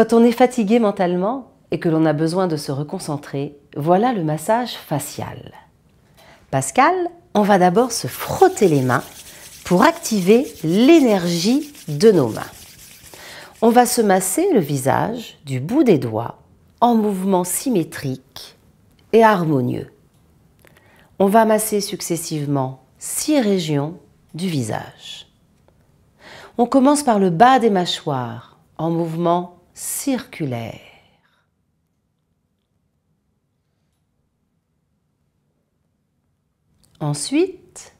Quand on est fatigué mentalement et que l'on a besoin de se reconcentrer, voilà le massage facial. Pascal, on va d'abord se frotter les mains pour activer l'énergie de nos mains. On va se masser le visage du bout des doigts en mouvement symétrique et harmonieux. On va masser successivement six régions du visage. On commence par le bas des mâchoires en mouvement circulaire. Ensuite,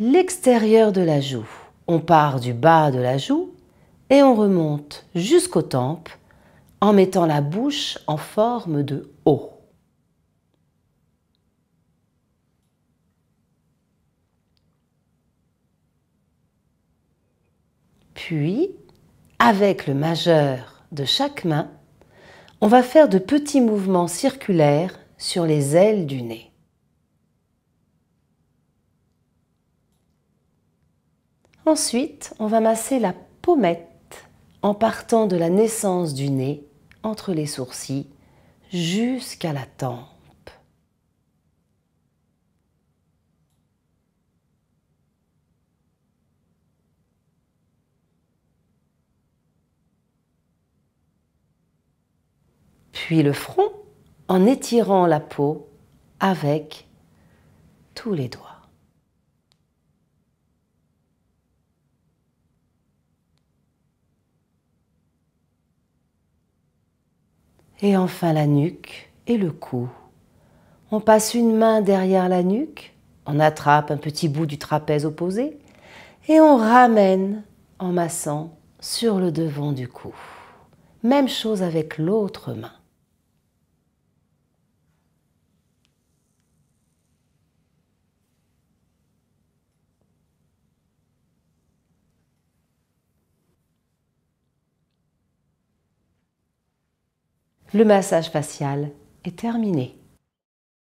l'extérieur de la joue. On part du bas de la joue et on remonte jusqu'aux tempes en mettant la bouche en forme de O. Puis, avec le majeur de chaque main, on va faire de petits mouvements circulaires sur les ailes du nez. Ensuite, on va masser la pommette en partant de la naissance du nez entre les sourcils jusqu'à la tempe. Puis le front en étirant la peau avec tous les doigts. Et enfin la nuque et le cou. On passe une main derrière la nuque, on attrape un petit bout du trapèze opposé et on ramène en massant sur le devant du cou. Même chose avec l'autre main. Le massage facial est terminé.